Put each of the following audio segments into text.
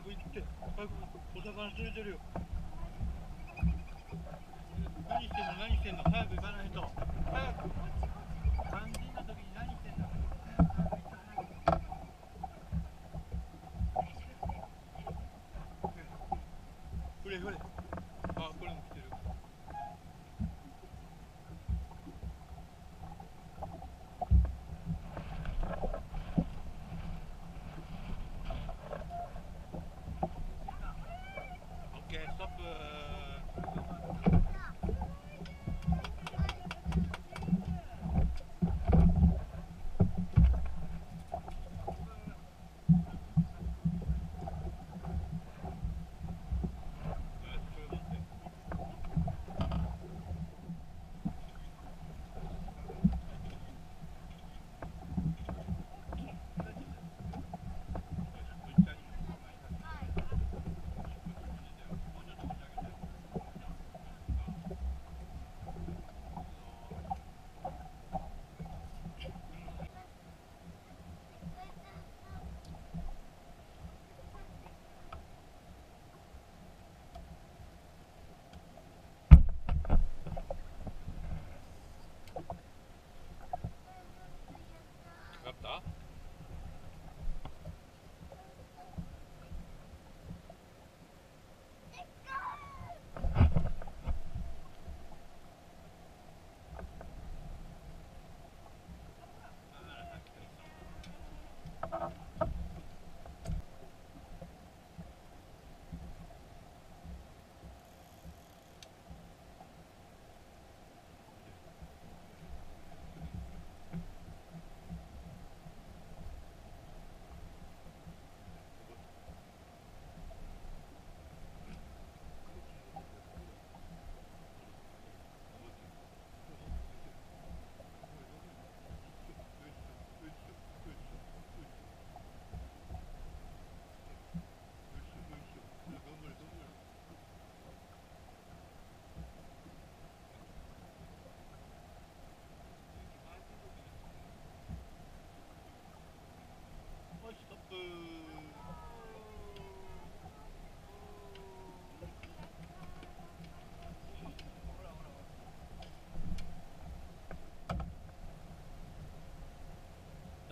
早く行って早くお魚釣れてるよ何してんの何してんの？早く行かないと。早く。肝心な時に何してんのふれふれ。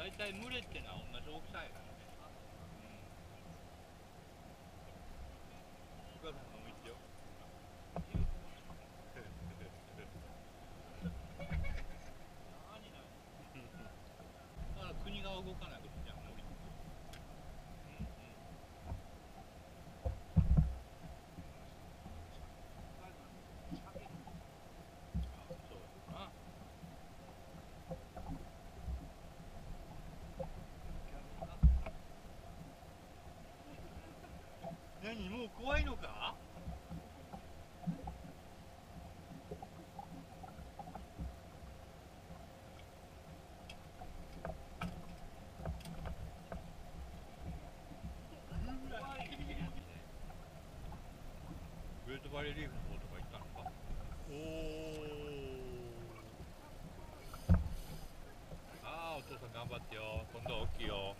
大体群れってのは同じ大きさやからね。うん。お母さんのも行ってよ。何何だから国が動かないことじゃん、森って。うんうん。あそうだな。何も怖いのか？グレートバレーリーフの方とか行ったのか？おおああお父さん頑張ってよ。今度は大きいよ。